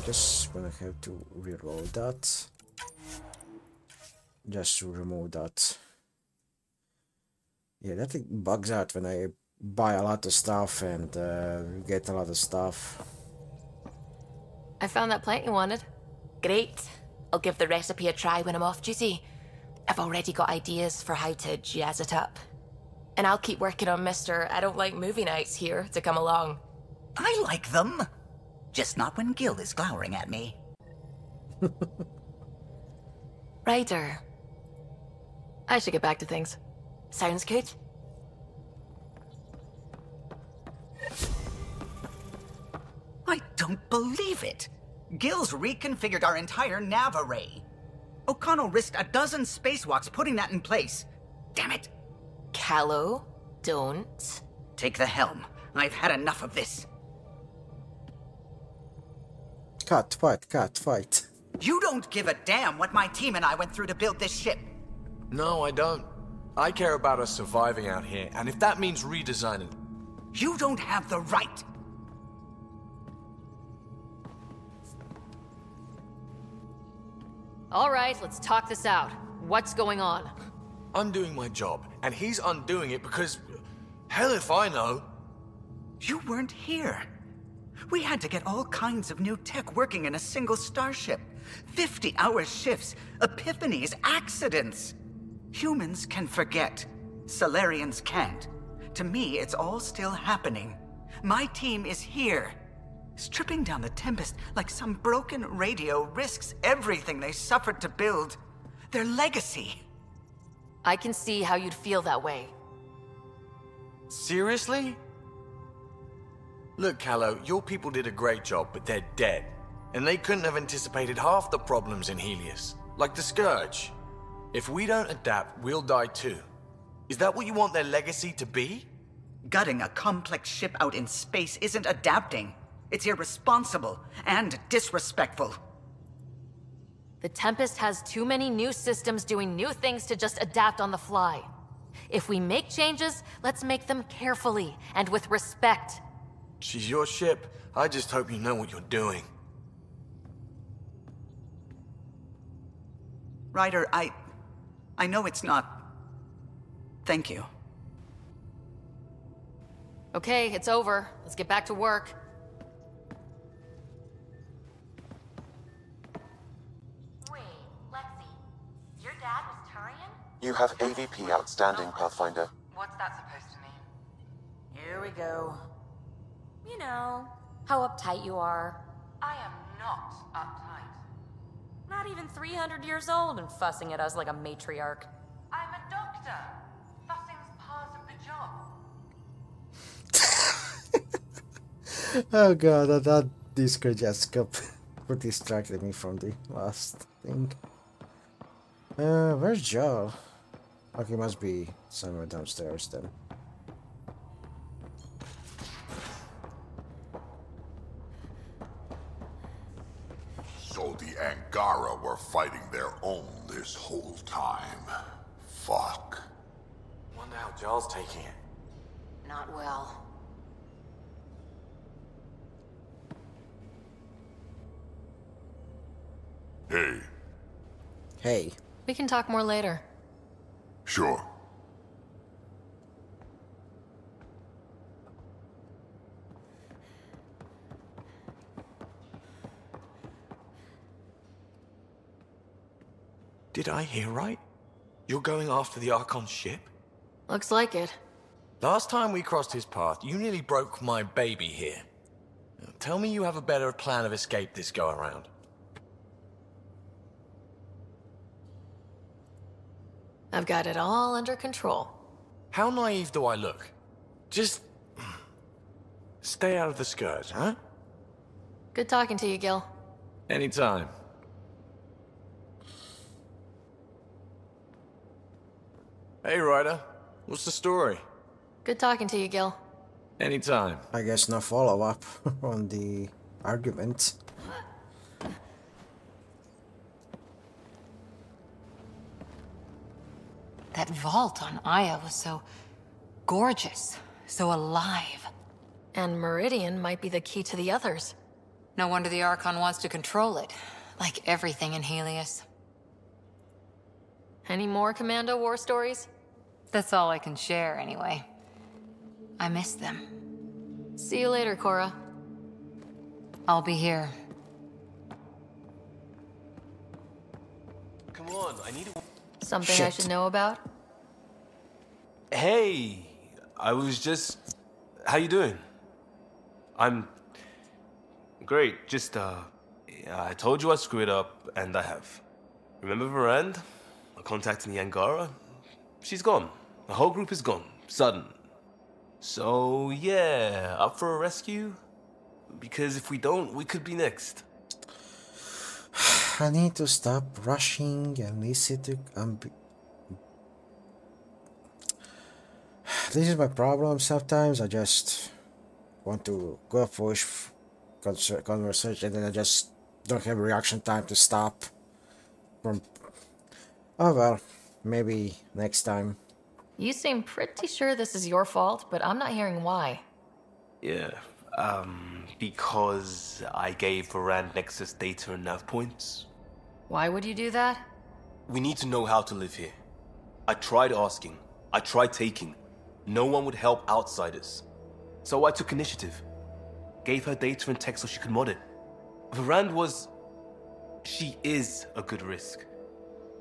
I just gonna have to reload that. Just to remove that. Yeah, that thing bugs out when I buy a lot of stuff and uh, get a lot of stuff. I found that plant you wanted. Great. I'll give the recipe a try when I'm off duty. I've already got ideas for how to jazz it up. And I'll keep working on Mr. I don't like movie nights here to come along. I like them. Just not when Gil is glowering at me. Ryder. I should get back to things. Sounds good. I don't believe it. Gil's reconfigured our entire nav array. O'Connell risked a dozen spacewalks putting that in place. Damn it. Kallo, don't. Take the helm. I've had enough of this. Cut, fight, cut, fight. You don't give a damn what my team and I went through to build this ship. No, I don't. I care about us surviving out here, and if that means redesigning. You don't have the right. All right, let's talk this out. What's going on? I'm doing my job, and he's undoing it because. Hell if I know. You weren't here. We had to get all kinds of new tech working in a single starship. 50 hour shifts, epiphanies, accidents. Humans can forget. Salarians can't. To me, it's all still happening. My team is here. Stripping down the Tempest like some broken radio risks everything they suffered to build. Their legacy. I can see how you'd feel that way. Seriously? Look, Kallo, your people did a great job, but they're dead. And they couldn't have anticipated half the problems in Helios, like the Scourge. If we don't adapt, we'll die too. Is that what you want their legacy to be? Gutting a complex ship out in space isn't adapting. It's irresponsible and disrespectful. The Tempest has too many new systems doing new things to just adapt on the fly. If we make changes, let's make them carefully and with respect. She's your ship. I just hope you know what you're doing. Ryder, I... I know it's not... Thank you. Okay, it's over. Let's get back to work. Wait, Lexi. Your dad was Turian? You have AVP outstanding, Pathfinder. What's that supposed to mean? Here we go. You know, how uptight you are. I am not uptight. Not even 300 years old and fussing at us like a matriarch. I'm a doctor. Fussing's part of the job. Oh god, that, that Discord just kept distracted me from the last thing. Uh, where's Joe? Okay, must be somewhere downstairs then. So the Angara were fighting their own this whole time. Fuck. Wonder how Jaal's taking it. Not well. Hey, Hey, We can talk more later. sure. Did I hear right? You're going after the Archon ship? Looks like it. Last time we crossed his path, you nearly broke my baby here. Now, tell me you have a better plan of escape this go around. I've got it all under control. How naive do I look? Just. Stay out of the Scourge, huh? Good talking to you, Gil. Anytime. Hey, Ryder. What's the story? Good talking to you, Gil. Anytime. I guess no follow up on the argument. That vault on Aya was so gorgeous, so alive. And Meridian might be the key to the others. No wonder the Archon wants to control it, like everything in Helios. Any more Commando war stories? That's all I can share, anyway. I miss them. See you later, Cora. I'll be here. Come on, I need to... Something Shit. I should know about? Hey, I was just... How you doing? I'm... Great, just, uh... I told you I screwed up, and I have. Remember Varand? I contacted the Angara? She's gone. The whole group is gone. Sudden. So, yeah, up for a rescue? Because if we don't, we could be next. I need to stop rushing and listen to amb- This is my problem sometimes. I just want to go push conversation and then I just don't have reaction time to stop from Oh well, maybe next time. You seem pretty sure this is your fault, but I'm not hearing why. Yeah, um, because I gave Varand Nexus data and nav points. Why would you do that? We need to know how to live here. I tried asking. I tried taking. No one would help outsiders. So I took initiative. Gave her data and tech so she could mod it. Varand was... She is a good risk.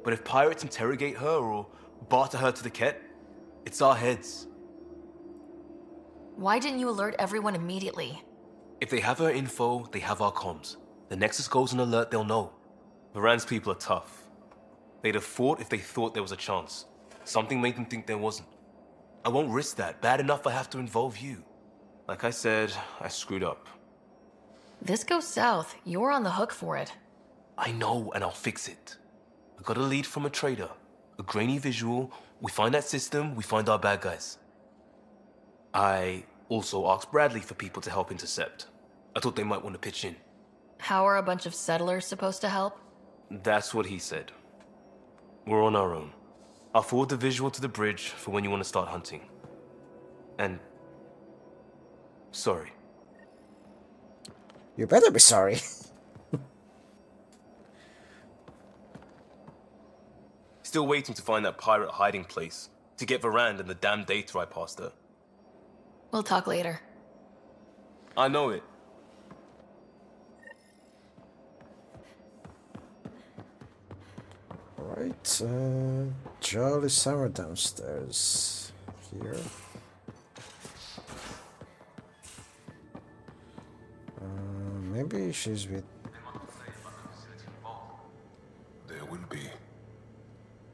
But if pirates interrogate her or barter her to the Kett, it's our heads. Why didn't you alert everyone immediately? If they have her info, they have our comms. The Nexus goes on alert, they'll know. Varand's people are tough. They'd have fought if they thought there was a chance. Something made them think there wasn't. I won't risk that. Bad enough I have to involve you. Like I said, I screwed up. This goes south. You're on the hook for it. I know, and I'll fix it. I got a lead from a trader. A grainy visual. We find that system, we find our bad guys. I also asked Bradley for people to help intercept. I thought they might want to pitch in. How are a bunch of settlers supposed to help? That's what he said. We're on our own. I'll forward the visual to the bridge for when you want to start hunting. And... Sorry. You better be sorry. Still waiting to find that pirate hiding place. To get Varand and the damn data I passed her. We'll talk later. I know it. Alright, uh, Jaal is somewhere downstairs. Here. Uh, maybe she's with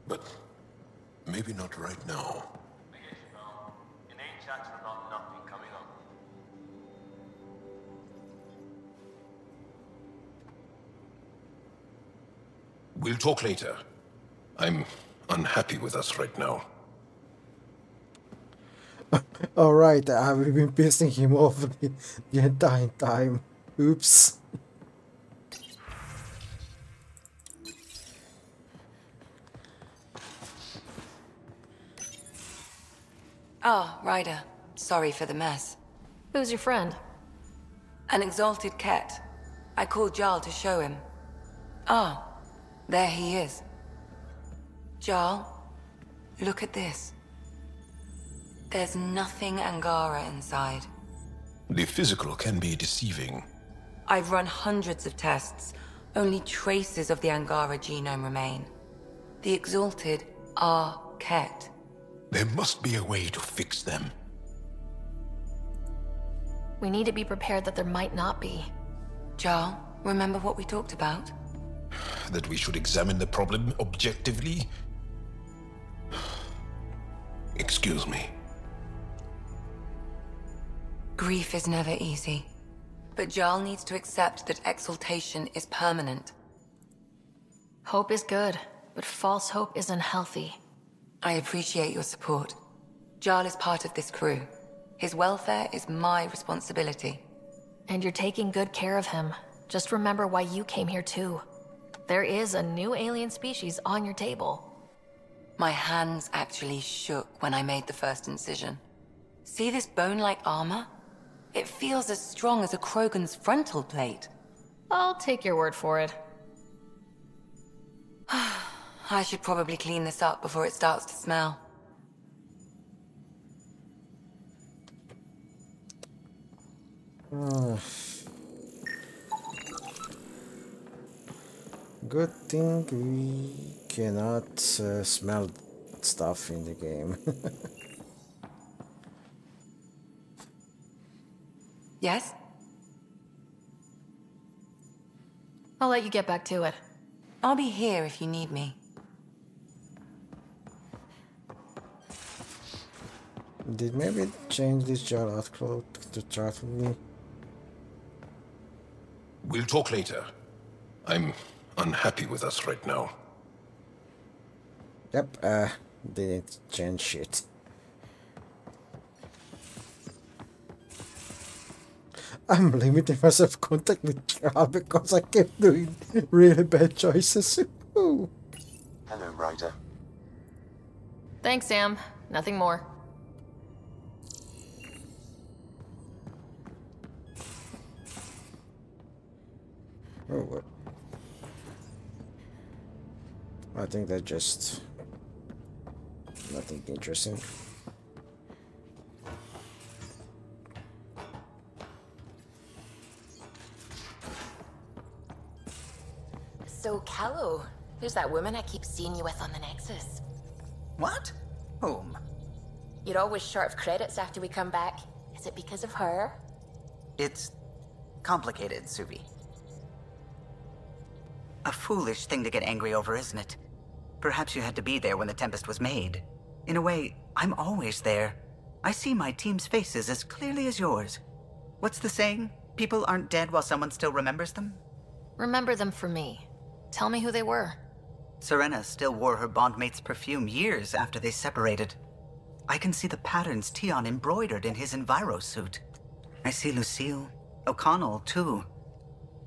But maybe not right now. We'll talk later. I'm unhappy with us right now. Alright, I've uh, been pissing him off the, the entire time. Oops. Ah, oh, Ryder. Sorry for the mess. Who's your friend? An exalted Kett. I called Jaal to show him. Ah, oh, there he is. Jaal, look at this. There's nothing Angara inside. The physical can be deceiving. I've run hundreds of tests. Only traces of the Angara genome remain. The Exalted are Kett. There must be a way to fix them. We need to be prepared that there might not be. Jaal, remember what we talked about? That we should examine the problem objectively? Excuse me. Grief is never easy. But Jaal needs to accept that exaltation is permanent. Hope is good, but false hope is unhealthy. I appreciate your support. Jaal is part of this crew. His welfare is my responsibility. And you're taking good care of him. Just remember why you came here too. There is a new alien species on your table. My hands actually shook when I made the first incision. See this bone-like armor? It feels as strong as a Krogan's frontal plate. I'll take your word for it. I should probably clean this up before it starts to smell. Good thing we cannot uh, smell stuff in the game. yes? I'll let you get back to it. I'll be here if you need me. Did maybe change this gel out cloth to chat with me? We'll talk later. I'm unhappy with us right now. Yep, uh, didn't change shit. I'm limiting myself contact with Carl because I kept doing really bad choices. Hello, Ryder. Thanks, Sam. Nothing more. Oh, what? I think that just nothing interesting. So, Kallo, who's that woman I keep seeing you with on the Nexus? What? Whom? You're always short of credits after we come back. Is it because of her? It's complicated, Suvi. Foolish thing to get angry over, isn't it? Perhaps you had to be there when the Tempest was made. In a way, I'm always there. I see my team's faces as clearly as yours. What's the saying? People aren't dead while someone still remembers them? Remember them for me. Tell me who they were. Serena still wore her bondmate's perfume years after they separated. I can see the patterns Tion embroidered in his Enviro suit. I see Lucille, O'Connell, too.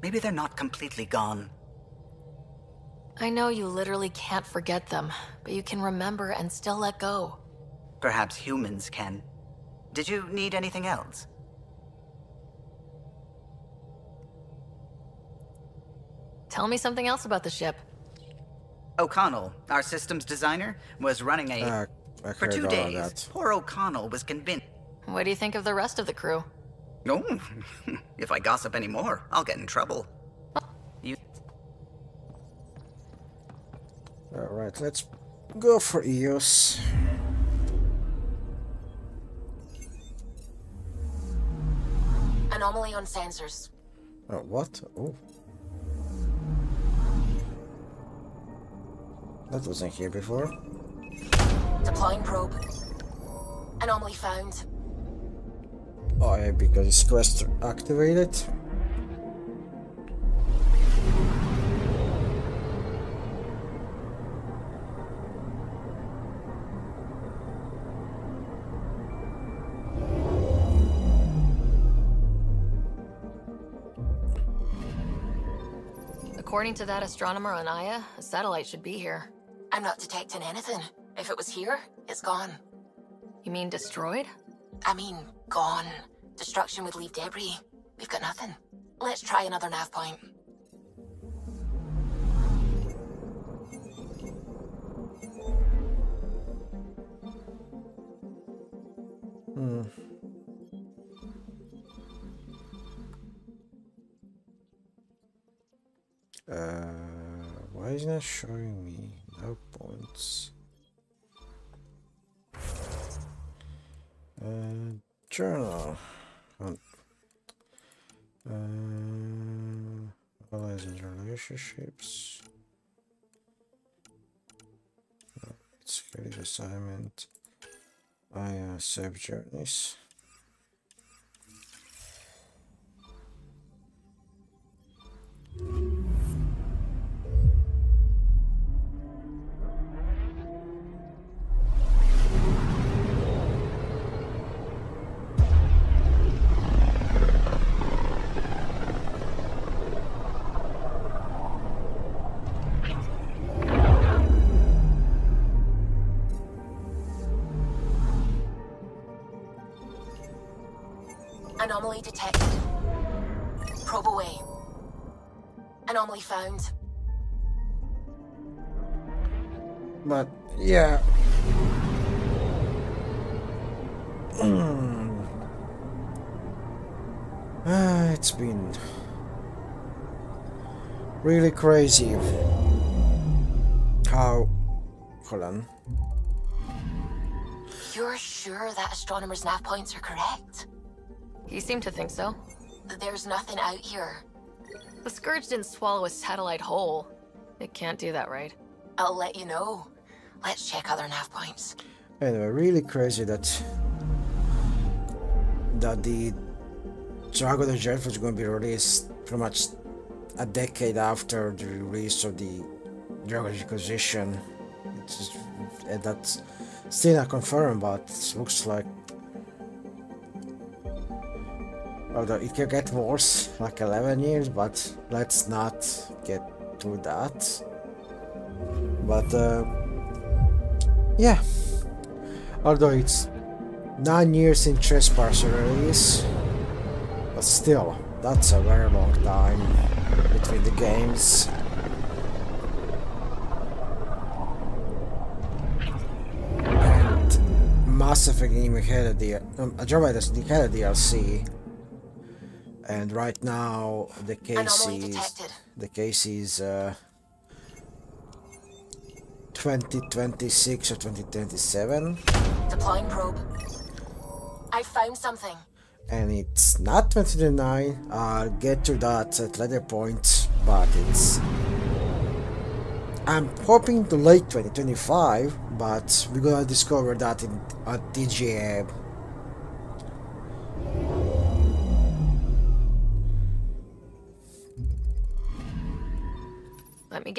Maybe they're not completely gone. I know you literally can't forget them, but you can remember and still let go. Perhaps humans can. Did you need anything else? Tell me something else about the ship. O'Connell, our systems designer, was running a. Uh, I For two all days, that. poor O'Connell was convinced. What do you think of the rest of the crew? Oh, if I gossip anymore, I'll get in trouble. Alright, let's go for EOS. Anomaly on sensors. Oh, what? Oh. That wasn't here before. Deploying probe. Anomaly found. Oh, yeah, because it's quest activated. According to that astronomer on Aya, a satellite should be here. I'm not detecting anything. If it was here, it's gone. You mean destroyed? I mean, gone. Destruction would leave debris. We've got nothing. Let's try another nav point. Hmm. Uh, why is not showing me no points? Uh, journal. Um, uh, analyzing relationships. Uh, It's credit assignment. I uh, save journeys. Anomaly detected. Probe away. Anomaly found. But yeah. Ah, it's been really crazy how hold on You're sure that astronomer's nav points are correct? He seemed to think so. There's nothing out here. The Scourge didn't swallow a satellite whole. It can't do that, right? I'll let you know. Let's check other nav points. anyway really crazy that that the Dragon the Jet was going to be released pretty much a decade after the release of the Dragon Inquisition. It's just, eh, that's still not confirmed, but it looks like. Although it can get worse, like 11 years, but let's not get to that. But, uh, yeah. Although it's 9 years in Trespasser release, but still, that's a very long time between the games. Mass Effect even had a D um, Andromeda had a DLC. And right now the case Anomaly is detected. the case is uh, 2026 or 2027 Deploying probe. I found something. and it's not 2029 I'll get to that at later point but it's I'm hoping to late 2025 but we're gonna discover that in at TGA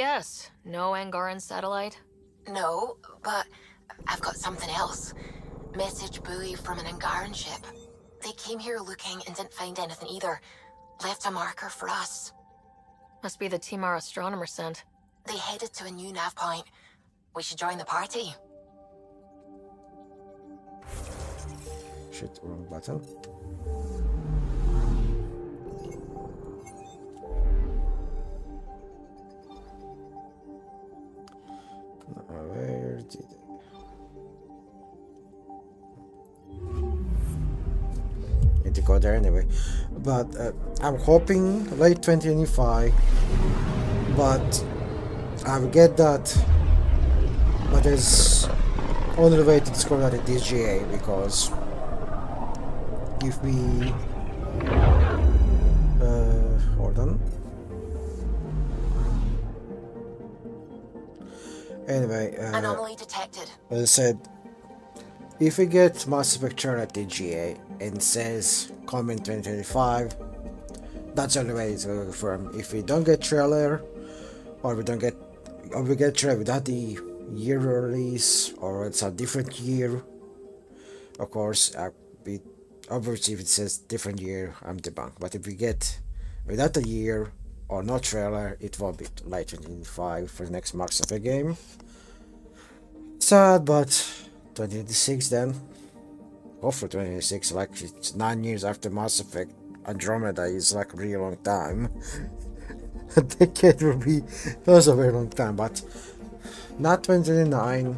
guess. No Angaran satellite? No, but I've got something else. Message buoy from an Angaran ship. They came here looking and didn't find anything either. Left a marker for us. Must be the team our astronomer sent. They headed to a new nav point. We should join the party. shit wrong button Where did it need to go there anyway. But uh, I'm hoping late 2025 but I will get that. But there's only way to discover that at TGA because if we anyway uh, Anomaly detected. as I said, if we get Mass Effect Trailer at TGA and says coming 2025, that's the only way it's to confirm. If we don't get trailer, or we don't get, or we get trailer without the year release, or it's a different year, of course, uh, we, obviously if it says different year, I'm debunked. But if we get without a year or no trailer, it will be late 2025 for the next Mass Effect game. Sad, but 2026 then. Hopefully 2026, like it's nine years after Mass Effect. Andromeda is like a really long time. a decade will be that's a very long time, but not 2029,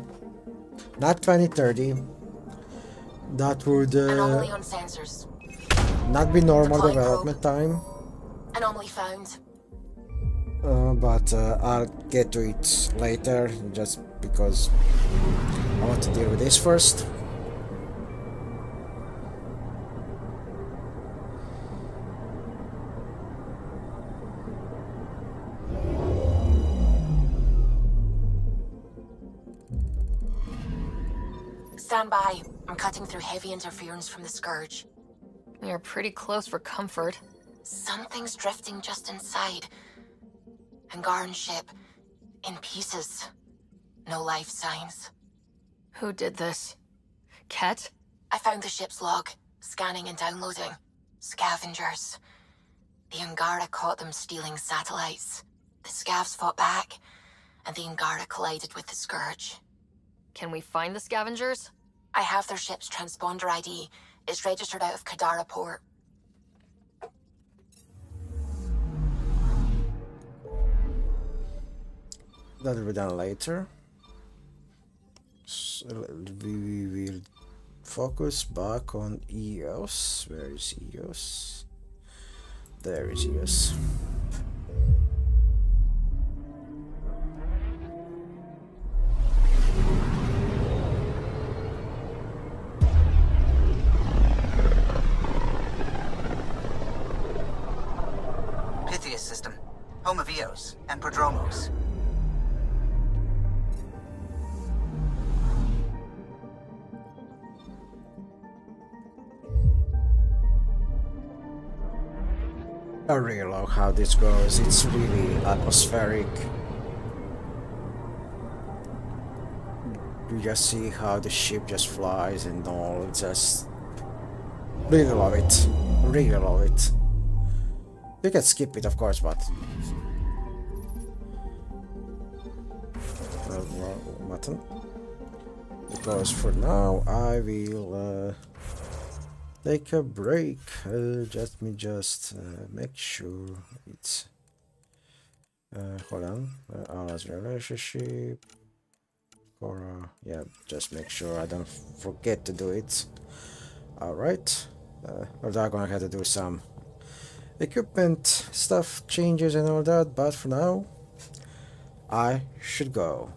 not 2030. That would uh, not be normal development time. Anomaly found. Uh, but uh, I'll get to it later just because I want to deal with this first. Stand by. I'm cutting through heavy interference from the Scourge. We are pretty close for comfort. Something's drifting just inside. Angaran ship. In pieces. No life signs. Who did this? Kett? I found the ship's log. Scanning and downloading. Scavengers. The Angara caught them stealing satellites. The Scavs fought back, and the Angara collided with the Scourge. Can we find the scavengers? I have their ship's transponder ID. It's registered out of Kadara port. That'll be done later. So we will focus back on EOS. Where is EOS? There is EOS. How this goes. It's really atmospheric. You just see how the ship just flies and all. Just really love it. Really love it. You can skip it, of course, but button. Because for now, I will. Uh, take a break. Uh, just me just uh, make sure it's. Uh, hold on. Uh, Allah's relationship. Or yeah, just make sure I don't forget to do it. All right. Uh, we're gonna have to do some equipment stuff changes and all that, but for now, I should go.